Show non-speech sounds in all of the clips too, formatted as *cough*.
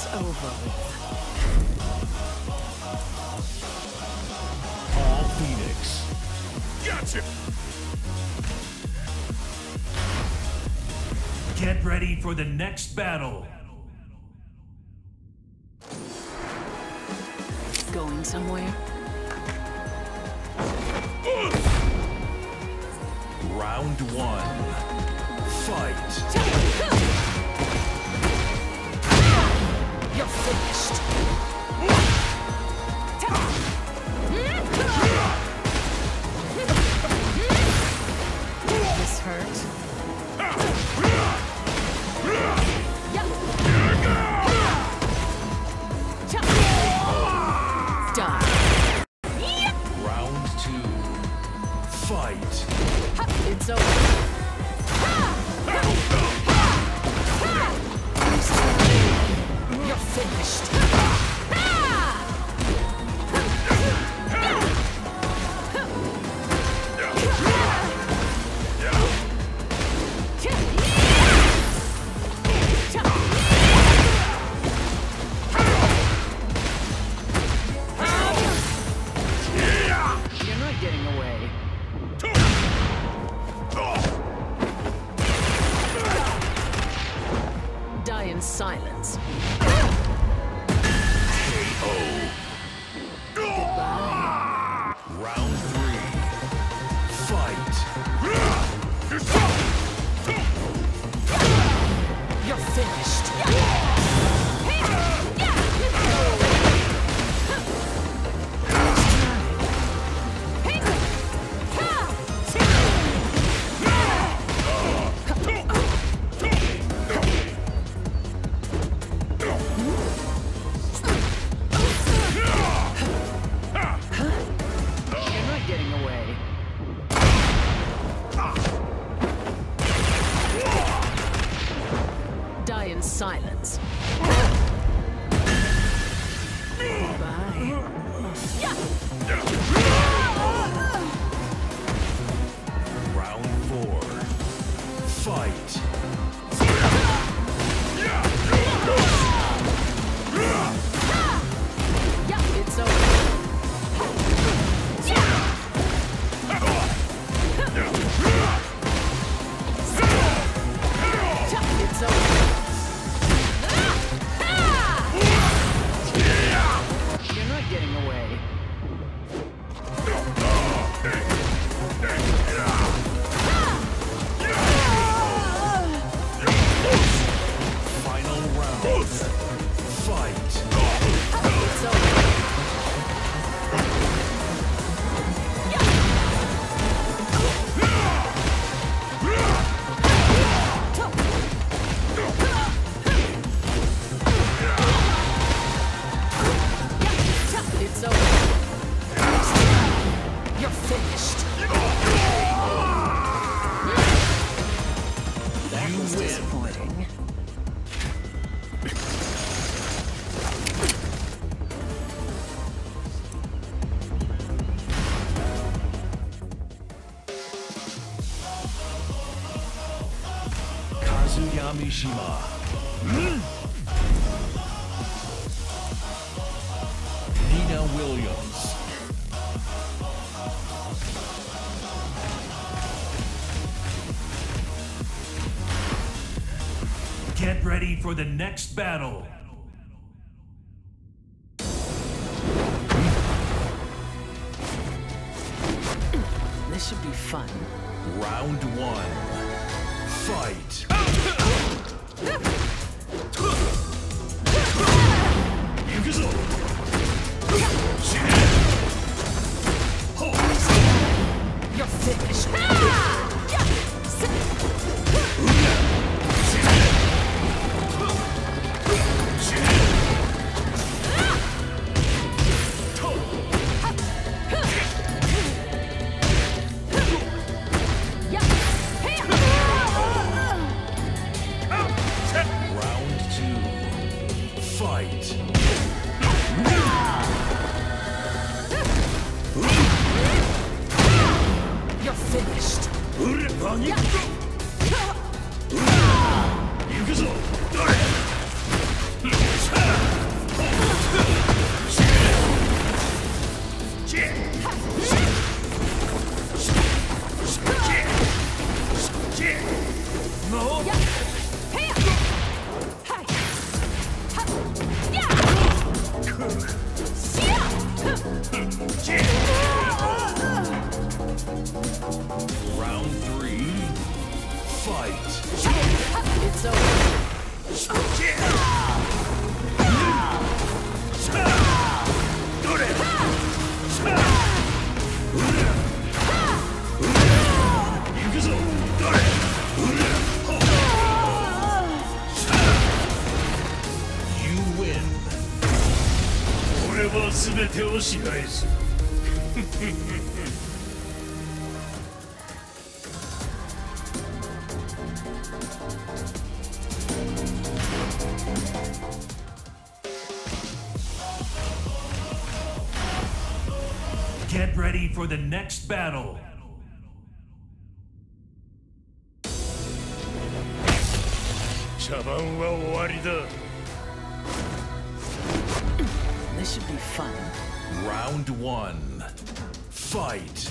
is over. Paul Phoenix. Gotcha! Get ready for the next battle. Going somewhere? Round one. Fight. You're finished. This hurt. crushed. Kamishima. Nina Williams. Get ready for the next battle. 全てを支配する *laughs* Get ready for the next battle. 茶番は終わりだ Fun. Round one. Fight.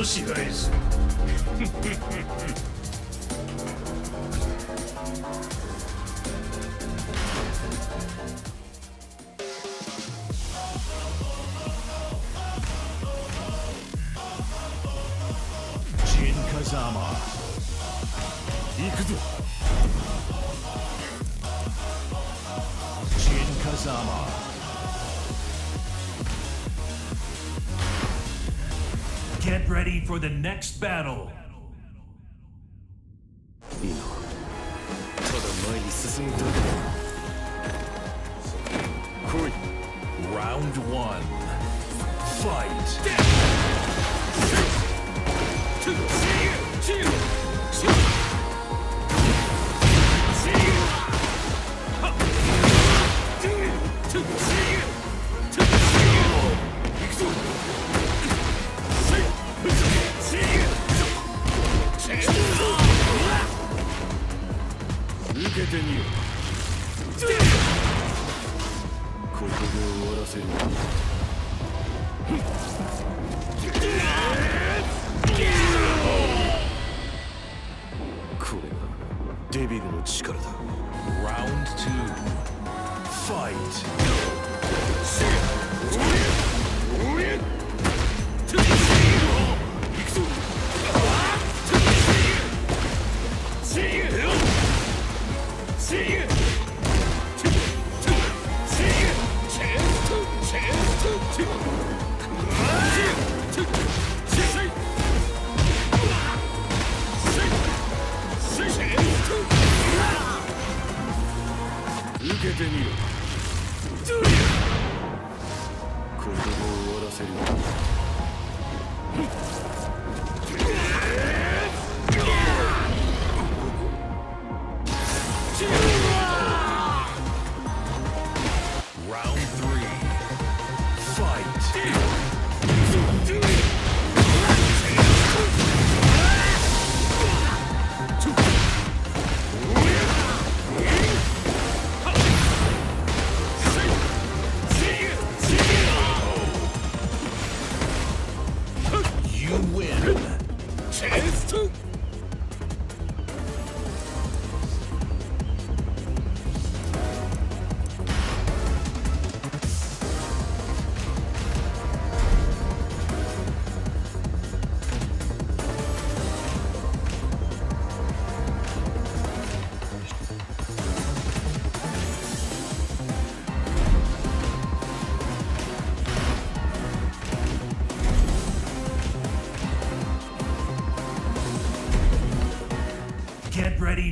Lucifer guys. for the next battle. ただ前に進むだけだ来い Round one. Fight. fight.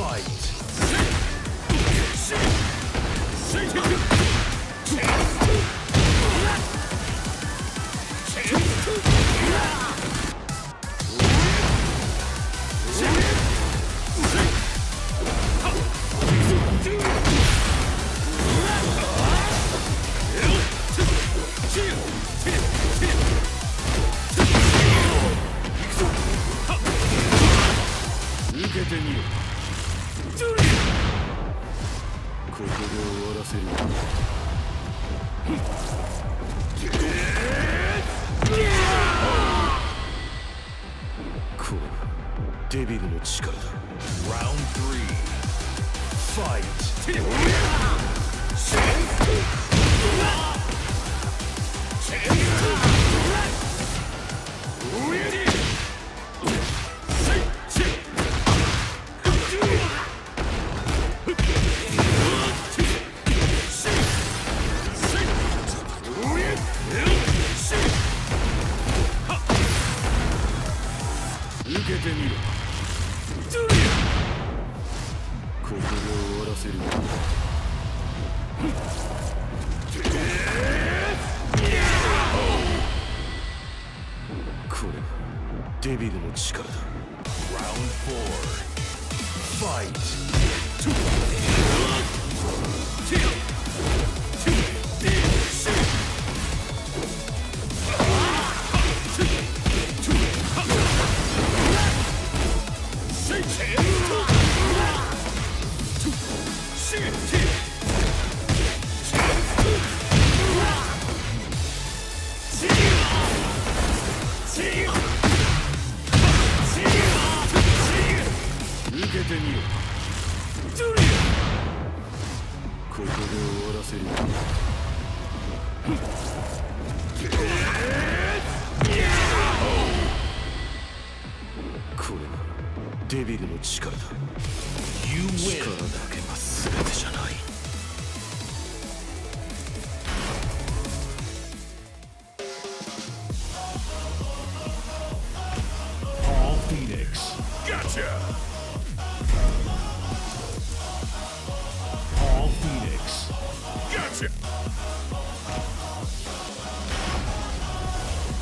Fight. デビルの力だ Round three. Fight. Look これはデビルの力だ Round 4 Fight. てみようジュリアここで終わらせる。これがデビルの力だ。力だけが全てじゃない。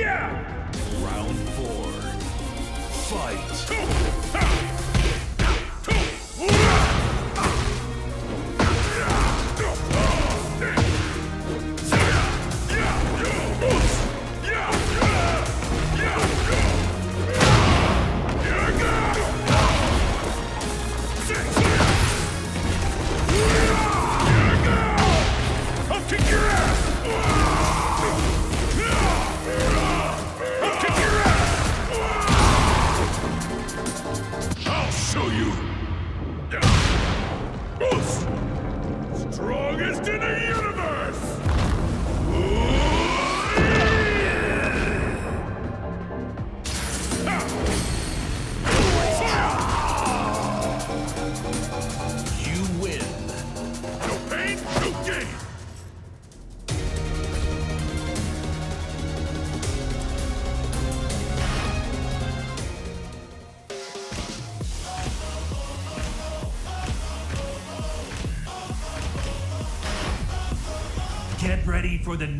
Yeah! Round four. Fight.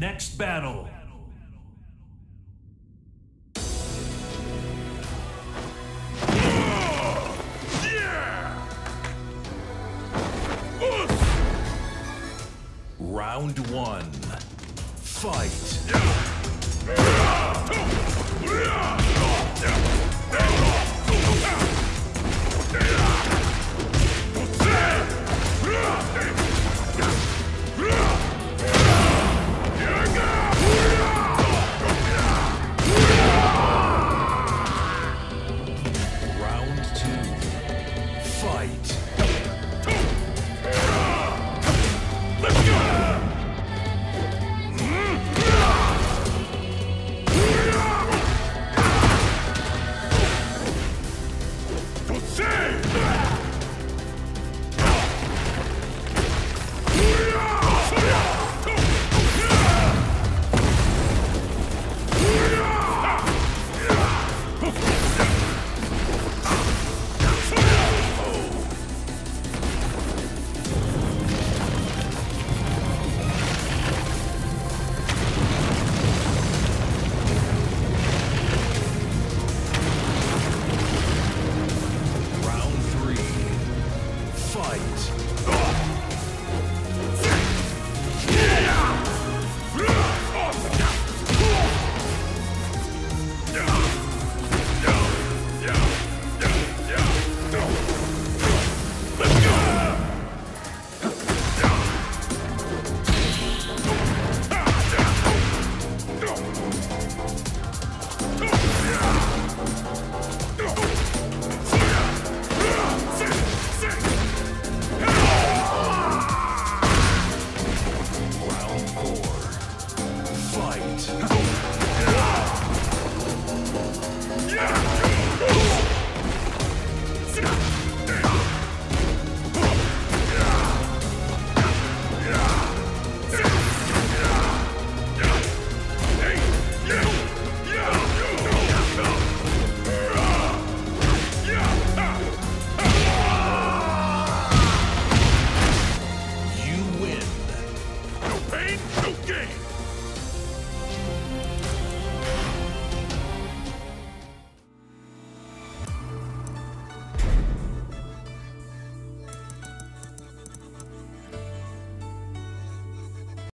Next battle. Round one. Fight.